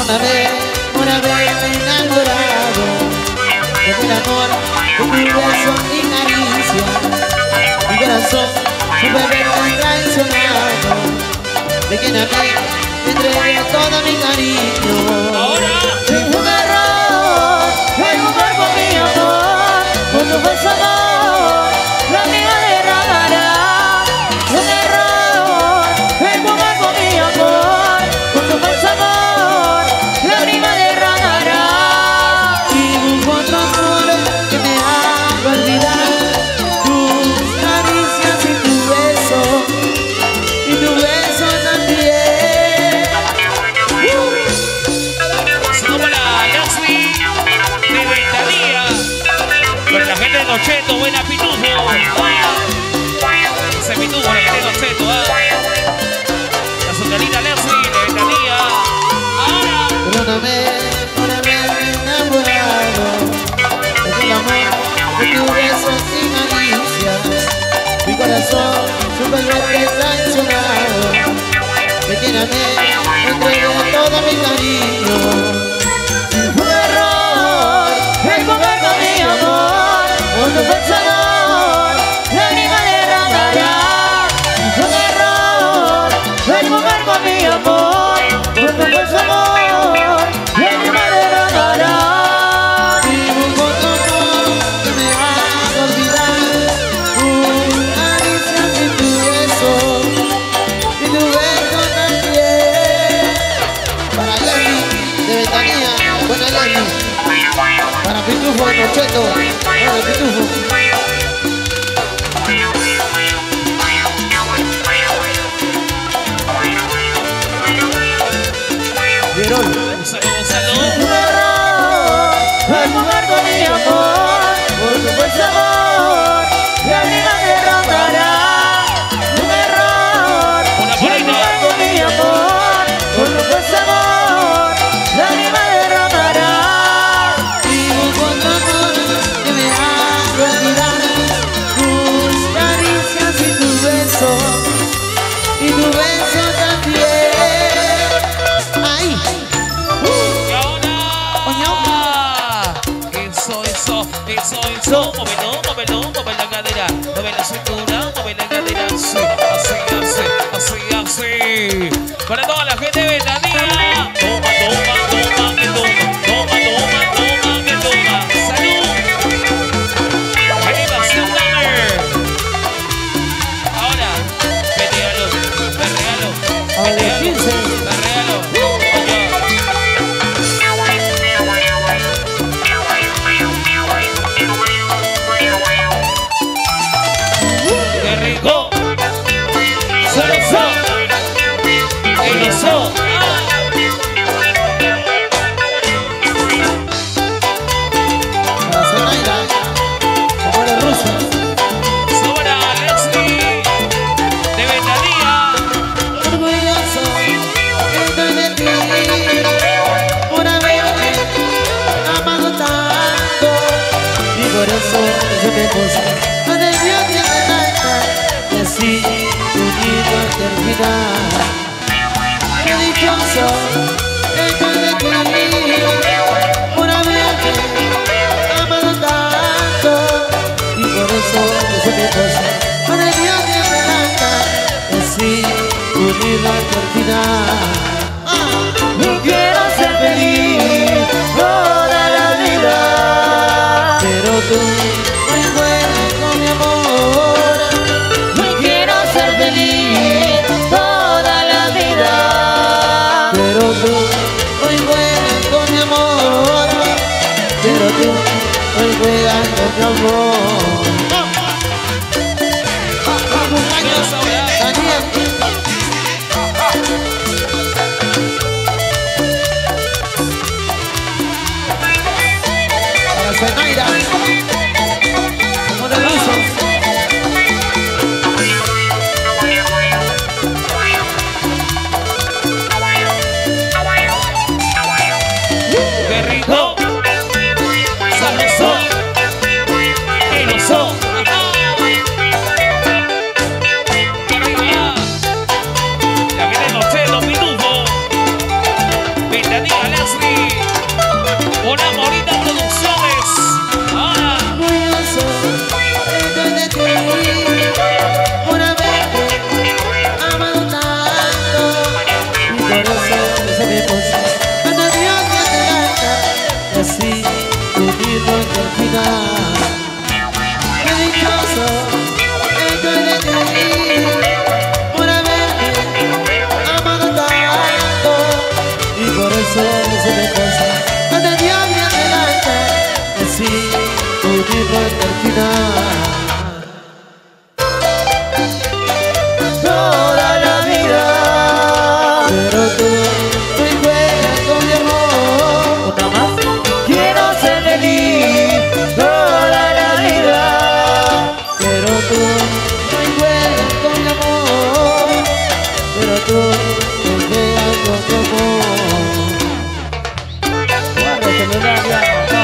Perdóname por haberme enamorado del amor de tu beso y caricia. Mi corazón supe haberme traicionado. De quien a mí me entregué todo mi cariño. Ahora. Fue un error, fue jugar con mi amor, con tu falso La de Nocheto, buena pitufo. Ese pitufo, la de Nocheto. ¿ah? La socarita Laxmi de Ventanilla. Ahora. Perdóname enamorado de tu amor, de tu beso sin. Mi corazón supe haberte traicionado. De quien amé, entregué todo mi cariño. Con mi amor, con tu falso amor, lágrima derramará. Y busco otro amor que me haga olvidar tus caricias y tu beso, y tu beso también. Para Lenny de Betanía, buena Lenny. Para Pitufo Nocheto, bueno Pitufo. Vieron. Un Eso, eso, eso. Móvelo, móvelo, mueve la cadera. Mueve la cintura, mueve la cadera. Así, así, así, así, así. Para toda la gente de toma, toma, pero tú vuelves con mi amor. Yo quiero ser feliz toda la vida, pero tú vuelves con mi amor. Pero tú juegas con mi amor. camino hasta el final Toda la vida. Pero tú me juegas con mi amor. ¿Una más? Quiero ser feliz Toda la vida. Pero tú me juegas con mi amor. Pero tú me juegas con tu amor. Guarda,